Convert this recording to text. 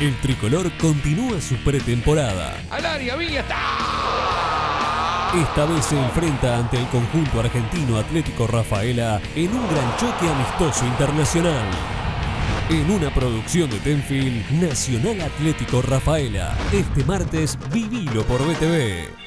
El tricolor continúa su pretemporada. Al área, Villa está. Esta vez se enfrenta ante el conjunto argentino Atlético Rafaela en un gran choque amistoso internacional. En una producción de Tenfield, Nacional Atlético Rafaela. Este martes, vivilo por BTV.